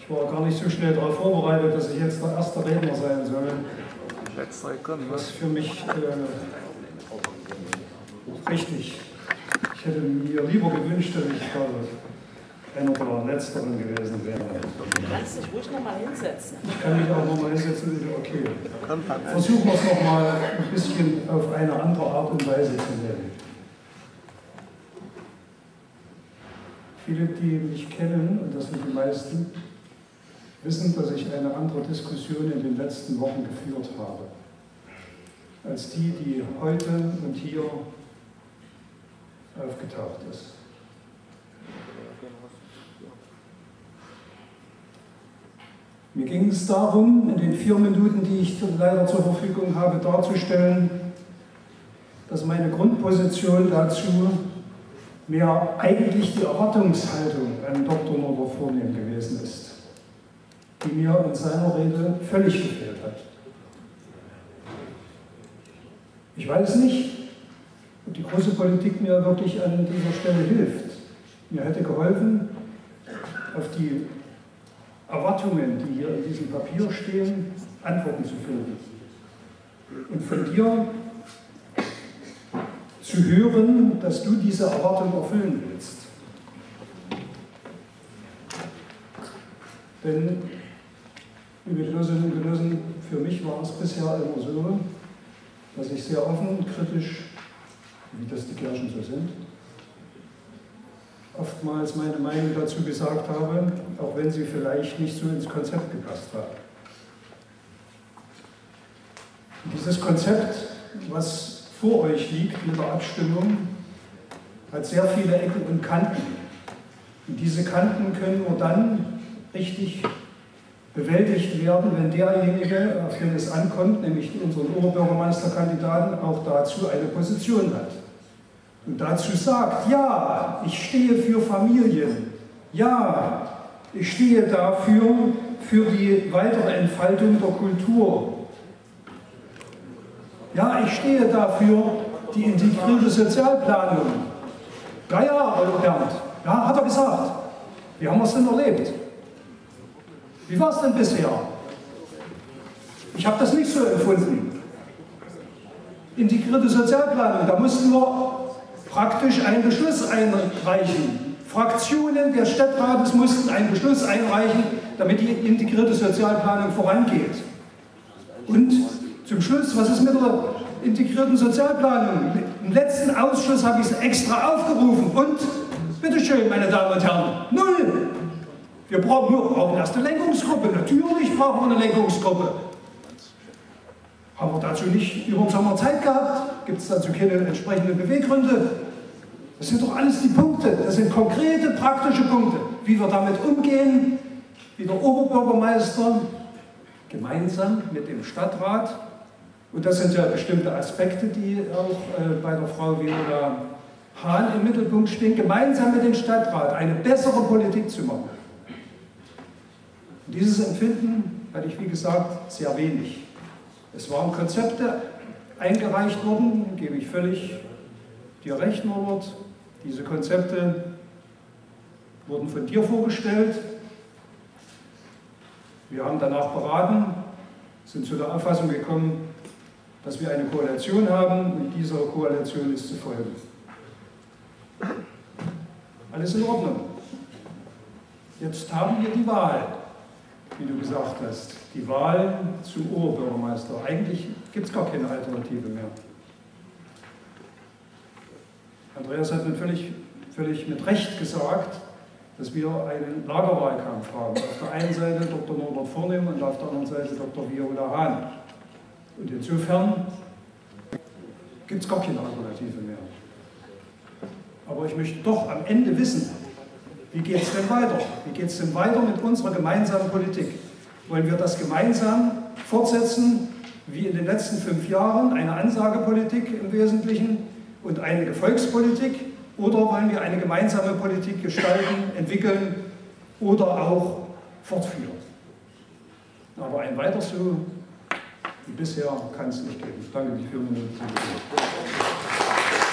Ich war gar nicht so schnell darauf vorbereitet, dass ich jetzt der erste Redner sein soll. Was für mich äh, richtig. Ich hätte mir lieber gewünscht, dass ich äh, einer der Letzteren gewesen wäre. Du kannst dich ruhig nochmal hinsetzen. Ich kann mich auch nochmal hinsetzen, okay. Versuchen wir es nochmal ein bisschen auf eine andere Art und Weise zu nennen. Viele, die mich kennen, und das sind die meisten, wissen, dass ich eine andere Diskussion in den letzten Wochen geführt habe, als die, die heute und hier aufgetaucht ist. Mir ging es darum, in den vier Minuten, die ich leider zur Verfügung habe, darzustellen, dass meine Grundposition dazu mehr eigentlich die Erwartungshaltung an Dr. Norbert Vornehm gewesen ist, die mir in seiner Rede völlig gefehlt hat. Ich weiß nicht, ob die große Politik mir wirklich an dieser Stelle hilft. Mir hätte geholfen, auf die Erwartungen, die hier in diesem Papier stehen, Antworten zu finden. Und von dir zu hören, dass du diese Erwartung erfüllen willst. Denn, liebe Genossinnen und Genossen, für mich war es bisher immer so, dass ich sehr offen und kritisch, wie das die Kirchen so sind, oftmals meine Meinung dazu gesagt habe, auch wenn sie vielleicht nicht so ins Konzept gepasst hat. Dieses Konzept, was vor euch liegt mit der Abstimmung, hat sehr viele Ecken und Kanten. Und diese Kanten können nur dann richtig bewältigt werden, wenn derjenige, auf den es ankommt, nämlich unseren Oberbürgermeisterkandidaten, auch dazu eine Position hat. Und dazu sagt, ja, ich stehe für Familien, ja, ich stehe dafür, für die weitere Entfaltung der Kultur, ja, ich stehe dafür, die integrierte Sozialplanung. Ja, ja, Bernd, ja, hat er gesagt. Wie haben wir es denn erlebt? Wie war es denn bisher? Ich habe das nicht so empfunden. Integrierte Sozialplanung, da mussten wir praktisch einen Beschluss einreichen. Fraktionen der Stadtrates mussten einen Beschluss einreichen, damit die integrierte Sozialplanung vorangeht. Und zum Schluss, was ist mit der integrierten Sozialplanung? Im letzten Ausschuss habe ich es extra aufgerufen und, bitteschön, meine Damen und Herren, null. Wir brauchen, wir brauchen erst eine Lenkungsgruppe. Natürlich brauchen wir eine Lenkungsgruppe. Haben wir dazu nicht über den Sommer Zeit gehabt? Gibt es dazu keine entsprechenden Beweggründe? Das sind doch alles die Punkte. Das sind konkrete, praktische Punkte. Wie wir damit umgehen, wie der Oberbürgermeister gemeinsam mit dem Stadtrat und das sind ja bestimmte Aspekte, die auch äh, bei der Frau Viola Hahn im Mittelpunkt stehen, gemeinsam mit dem Stadtrat eine bessere Politik zu machen. Und dieses Empfinden hatte ich, wie gesagt, sehr wenig. Es waren Konzepte eingereicht worden, gebe ich völlig dir recht, Norbert. Diese Konzepte wurden von dir vorgestellt. Wir haben danach beraten, sind zu der Auffassung gekommen, dass wir eine Koalition haben und dieser Koalition ist zu folgen. Alles in Ordnung. Jetzt haben wir die Wahl, wie du gesagt hast. Die Wahl zum Oberbürgermeister. Eigentlich gibt es gar keine Alternative mehr. Andreas hat mir völlig, völlig mit Recht gesagt, dass wir einen Lagerwahlkampf haben. Auf der einen Seite Dr. Norbert Vornehm und auf der anderen Seite Dr. Viola Hahn. Und insofern gibt es gar keine Alternative mehr. Aber ich möchte doch am Ende wissen, wie geht es denn weiter? Wie geht es denn weiter mit unserer gemeinsamen Politik? Wollen wir das gemeinsam fortsetzen, wie in den letzten fünf Jahren, eine Ansagepolitik im Wesentlichen und eine Gefolgspolitik? Oder wollen wir eine gemeinsame Politik gestalten, entwickeln oder auch fortführen? Aber ein weiter so Bisher kann es nicht geben. Danke, die vier Minuten sind